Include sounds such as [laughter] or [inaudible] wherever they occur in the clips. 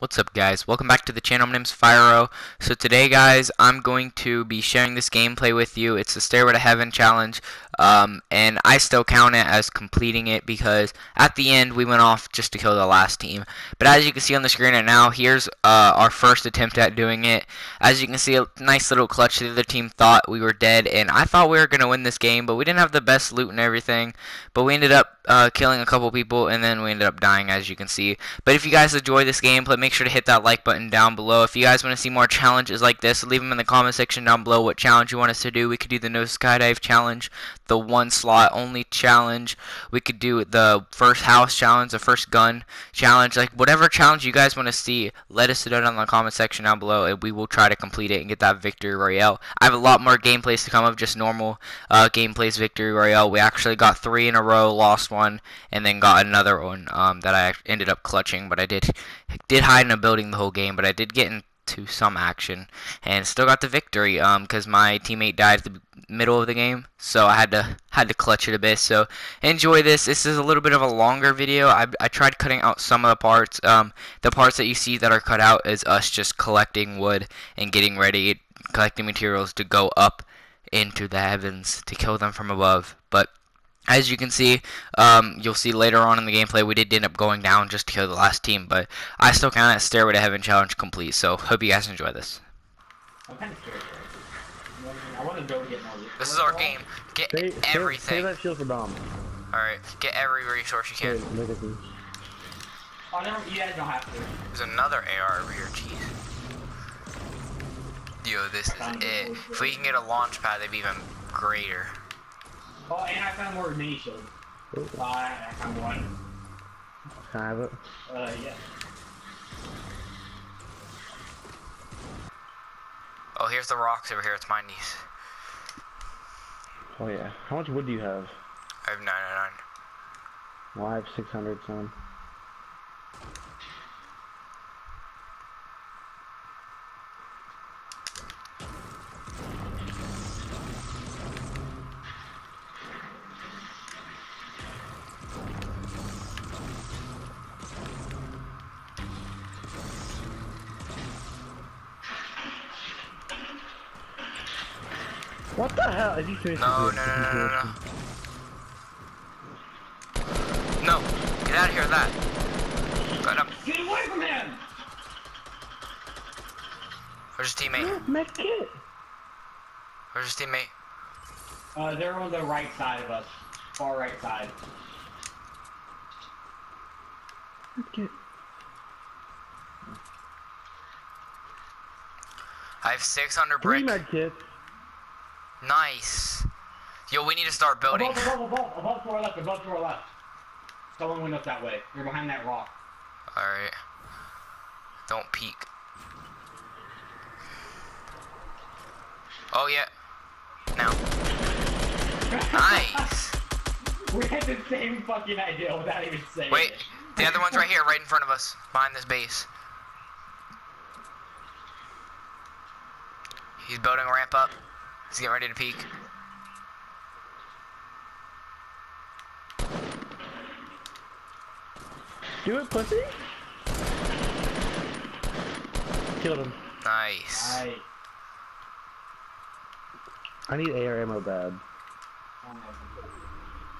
What's up guys, welcome back to the channel, my name's FyReO. So today guys, I'm going to be sharing this gameplay with you. It's the Stairway to Heaven challenge, um, and I still count it as completing it because at the end we went off just to kill the last team. But as you can see on the screen right now, here's uh, our first attempt at doing it. As you can see, a nice little clutch. The other team thought we were dead, and I thought we were going to win this game, but we didn't have the best loot and everything. But we ended up uh, killing a couple people, and then we ended up dying as you can see. But if you guys enjoy this gameplay, make sure to hit that like button down below. If you guys want to see more challenges like this, leave them in the comment section down below what challenge you want us to do. We could do the no skydive challenge, the one slot only challenge. We could do the first house challenge, the first gun challenge. Like whatever challenge you guys want to see, let us know down in the comment section down below and we will try to complete it and get that victory royale. I have a lot more gameplays to come of just normal uh, gameplays victory royale. We actually got three in a row, lost one, and then got another one um, that I ended up clutching, but I did did in a building the whole game, but I did get into some action and still got the victory because um, my teammate died at the middle of the game, so I had to had to clutch it a bit. So enjoy this. This is a little bit of a longer video. I, I tried cutting out some of the parts. Um, the parts that you see that are cut out is us just collecting wood and getting ready, collecting materials to go up into the heavens to kill them from above. But as you can see, um, you'll see later on in the gameplay, we did end up going down just to kill the last team, but I still count that Stairway to Heaven challenge complete, so hope you guys enjoy this. I'm kind of scared. I want to go get more. This is our game. Get Say, everything. Say, say that shield for Dom. Alright, get every resource you can. Say, look at me. Oh, no, you guys don't have to. There's another AR over here, jeez. Yo, this is it. If we can get a launch pad, it'd be even greater. Oh, and I found more mini shields. Oh, Uh, I found one. Can I have it? Uh, yeah. Oh, here's the rocks over here. It's my niece. Oh yeah. How much wood do you have? I have 999. Well, I have 600 son. What the hell? Is he serious? No, no, no, no, no, no. No, get out of here that. Got him. Get away from him! Where's his teammate? Medkit! Where's his teammate? Uh, they're on the right side of us. Far right side. Medkit. I have 600 Three brick. medkits. Nice. Yo, we need to start building. Above, above, above, above to our left, above to our left. Someone went up that way. They're behind that rock. Alright. Don't peek. Oh, yeah. Now. Nice. [laughs] We had the same fucking idea without even saying Wait, it. the other one's right here, right in front of us, behind this base. He's building a ramp up. He's getting ready to peek. Do it, pussy! Killed him. Nice. Alright. I need AR ammo bad.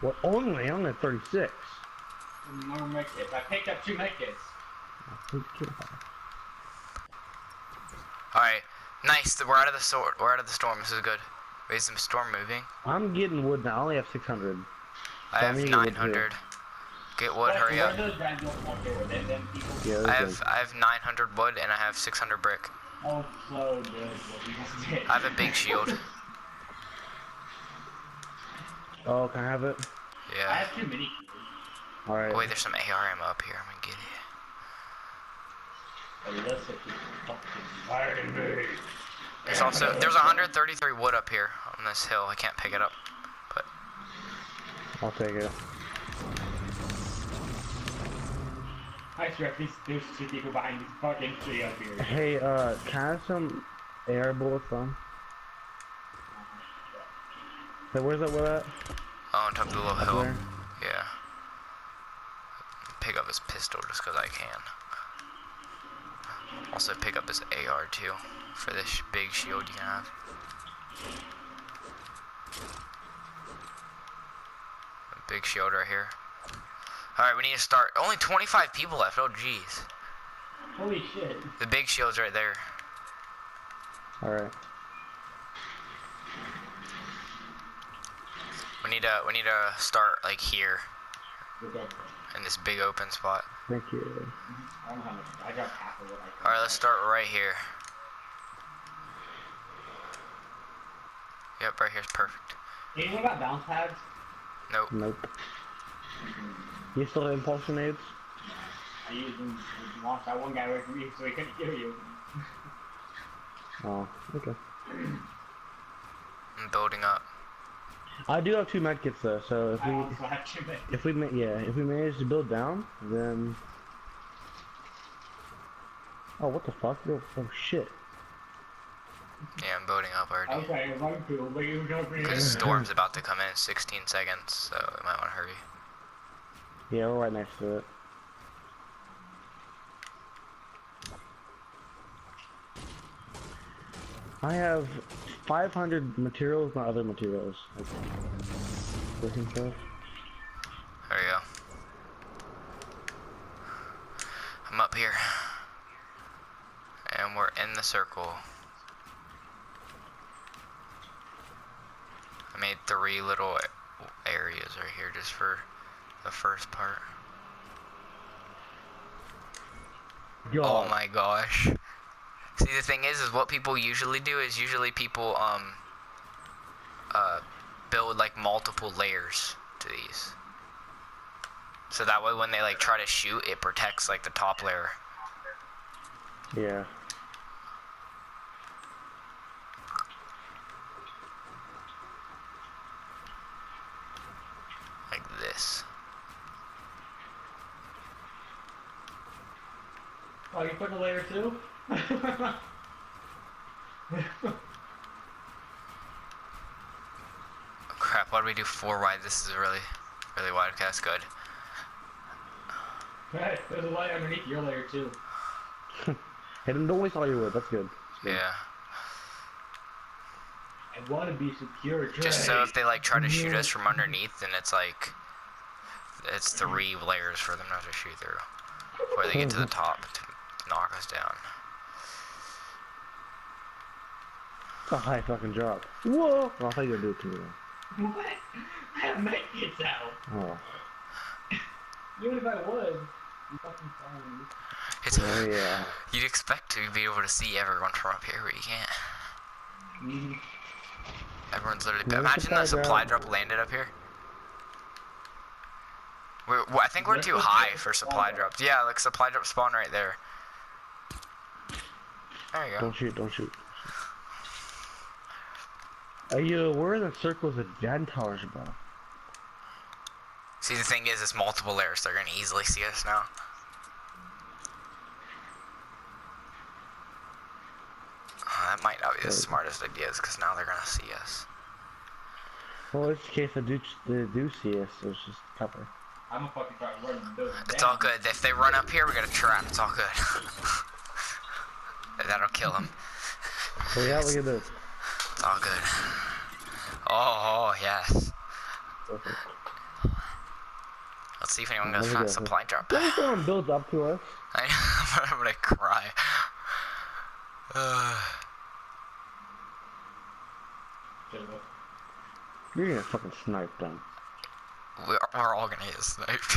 What? Only? I only have 36. More medkits. I picked up two medkits. Alright. Nice. We're out of the storm. We're out of the storm. This is good. Wait, is the storm moving? I'm getting wood now. I only have 600. I So have I'm gonna get wood 900. Get wood, What- hurry up. are those guys doing up there? Them, them people. Yeah, I that's have I have 900 wood and I have 600 brick. Oh, so good. What you guys did. I have a big shield. [laughs] Oh, can I have it? Yeah. I have too many. Alright. Oh, wait, there's some AR ammo up here. I'm gonna get it. Alyssa keeps fucking fighting me. There's also there's 133 wood up here on this hill. I can't pick it up, but I'll take it. I swear, these, there's two people behind this fucking tree up here. Hey, uh, can I have some AR bullets on? Hey, where's that wood at? oh, on top of the little Up hill. there? Yeah. Pick up his pistol just 'cause I can. Also pick up his AR too for this sh- big shield you can have. A big shield right here. Alright, we need to start. Only 25 people left. Oh, jeez. Holy shit. The big shield's right there. Alright. We need to we need to start like here We're good. In this big open spot. Thank you. I don't know how much. I got half of what I. All right, let's start right here. Yep, right here's perfect. Anyone got bounce pads? Nope. Nope. You still have impulse grenades? I used them to launch that one guy away from you so he couldn't kill you. Oh, okay. I'm building up. I do have two medkits though, so if I we also have two men. if we yeah if we manage to build down, then oh what the fuck? Oh, oh shit! Yeah, I'm building up already. Okay, run to but you don't bring Because storm's about to come in in 16 seconds, so we might want to hurry. Yeah, we're right next to it. I have 500 materials, not other materials. Working stuff. There you go. I'm up here. And we're in the circle. I made three little areas right here just for the first part. Oh my gosh. See the thing is is what people usually do is usually people um uh build like multiple layers to these. So that way when they like try to shoot it protects like the top layer. Yeah. Like this. Oh, you put a layer two? Oh, crap, why do we do four wide? This is really really wide. Okay, that's good. [laughs] Hey, there's a layer underneath your layer too. [laughs] Hey, then don't waste all your wood. That's good. Yeah. I want to be secure, Trey. Just so if they like try to shoot us from underneath then it's like it's three layers for them not to shoot through. Before they get to the [laughs] top to knock us down. It's a high fucking drop. Whoa! Oh, I thought you were gonna do it to me. What? I have medkits out. Oh. Even if I would, I'm fucking fine. It's Oh yeah. you'd expect to be able to see everyone from up here, but you can't. Mhm. Everyone's literally. No Imagine the supply drop. drop landed up here. We're, well, I think we're too high for supply supply drops. Yeah, like supply drop spawn right there. There you go. Don't shoot, don't shoot. Are you aware that circles advantage, bro? See, the thing is, it's multiple layers. They're gonna easily see us now. Uh, that might not be the Right. smartest ideas, because now they're gonna see us. Well, it's the case they do, they do see us, so it's just cover. I'm gonna fucking try to run It's all good. If they run up here, we gotta trap. It's all good. [laughs] That'll kill them. So yeah, look at this. It's all good. Oh, oh, yes. Perfect. Let's see if anyone There goes find go. supply drop. What someone builds up to us? [laughs] I know, [laughs] I'm gonna cry. Uh, [sighs] You're gonna fucking snipe them. we're, we're all gonna get sniped.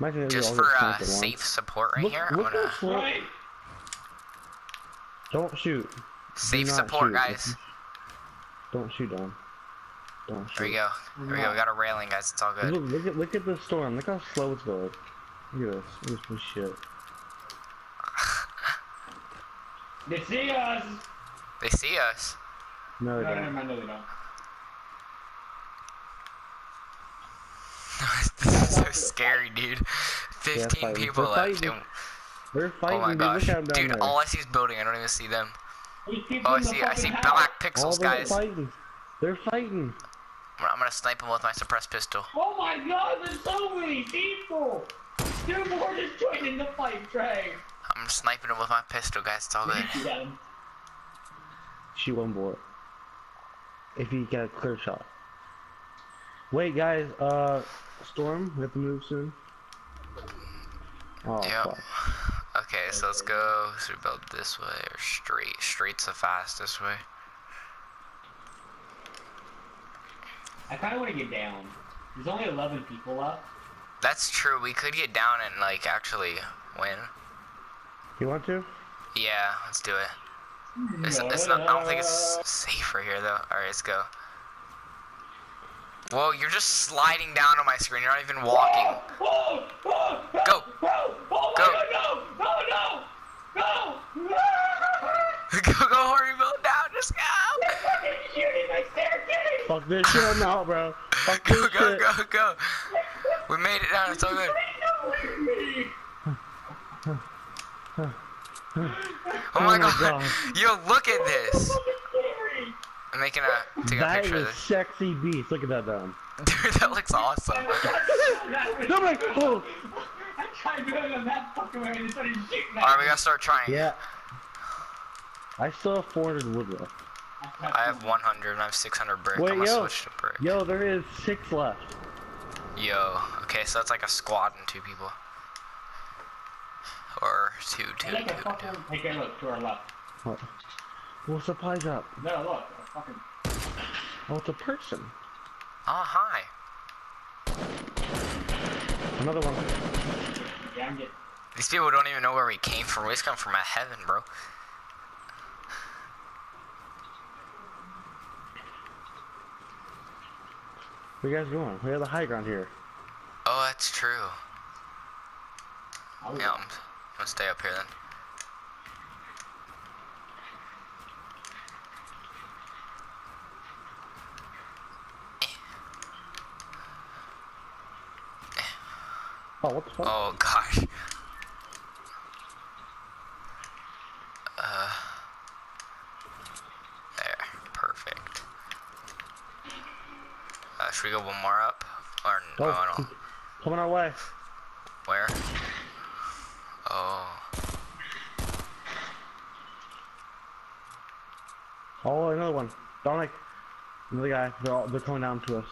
Imagine Just for uh, sniped at once. safe support right Look- here, I'm gonna Right. Don't shoot. Safe support, shoot. guys. Don't shoot, Don. Don't shoot. There we go. There we go. We got a railing, guys. It's all good. Look, look at look at the storm. Look how slow it's going. Look at this. Look at this shit. [laughs] They see us! They see us. No, No, they never don't. mind, no, they don't. [laughs] this is so scary, dude. 15 fighting. people They're left. fighting. and- They're fighting. Oh my dude. gosh. Look at them down Dude, there. all I see is building. I don't even see them. These people Oh, I see. I see fucking black pixels, all they're guys. fighting. They're fighting. I'm I'm gonna snipe them with my suppressed pistol. Oh my god, there's so many people! Two more just joined in the fight, Trey! I'm sniping him with my pistol, guys. It's all good. You got him. Shoot one bullet. If you get a clear shot. Wait, guys. Uh, Storm, we have to move soon. Oh, Yep. fuck. Okay, so let's go. Should we build this way or straight? Straight's the fastest way. I kind of want to get down. There's only 11 people left. That's true. We could get down and like actually win. You want to? Yeah, let's do it. It's, it's not. I don't think it's safe right here though. All right, let's go. Whoa, you're just sliding down on my screen. You're not even walking. Oh, oh, oh, Go. Oh, oh Go. god, no! No, no! No! go, go, [laughs] hurry, go down. Just go. They're fucking shooting my staircase! Fuck this shit, I'm out, bro. Fuck this Go, go, shit. go, go. We made it down. It's all good. [laughs] Oh, oh my god. God. Yo, look at this. I'm making a taking a picture of is this. sexy beast. Look at that dumb. [laughs] Dude, that looks awesome. I'm like, oh. I tried doing it that fucking [laughs] way and they started shooting Alright, we gotta start trying. Yeah. I still have 400 wood left. I have 100 and I have 600 brick. Wait, I'm gonna yo. switch to brick. Yo, there is six left. Yo. Okay, so that's like a squad and two people. Or two, two, Like two, two. hey, okay, look, to our left. What? Well, supplies up. No, look, a fucking, Oh, it's a person. Oh, hi. Another one. yeah, I'm getting, These people don't even know where we came from. We just come from a heaven, bro. Where you guys going? We have the high ground here. Oh, that's true. Yeah, I'm, I'm gonna stay up here then. Oh, what the fuck? Oh gosh. Uh. There. Perfect. Uh, should we go one more up? Or Oh, oh, no. coming our way. Where? Oh. Oh, another one. Dominic. Another guy. They're all, they're coming down to us.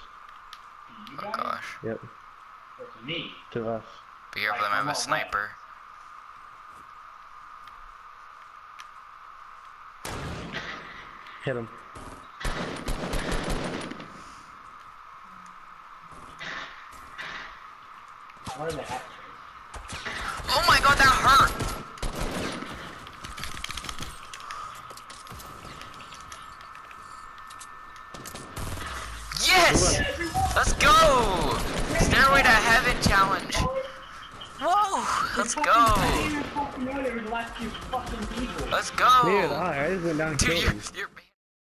Oh gosh. Yep, or to me. to us. Be careful, Right, they might I'm a all sniper. Hit him. Where the heck? Oh my god, that hurt! Yes! Let's go! Stairway to Heaven challenge. Whoa! Let's I go! didn't even fucking know there was the last two fucking people. Let's go! Dude, I, I just went down Dude, you're, you're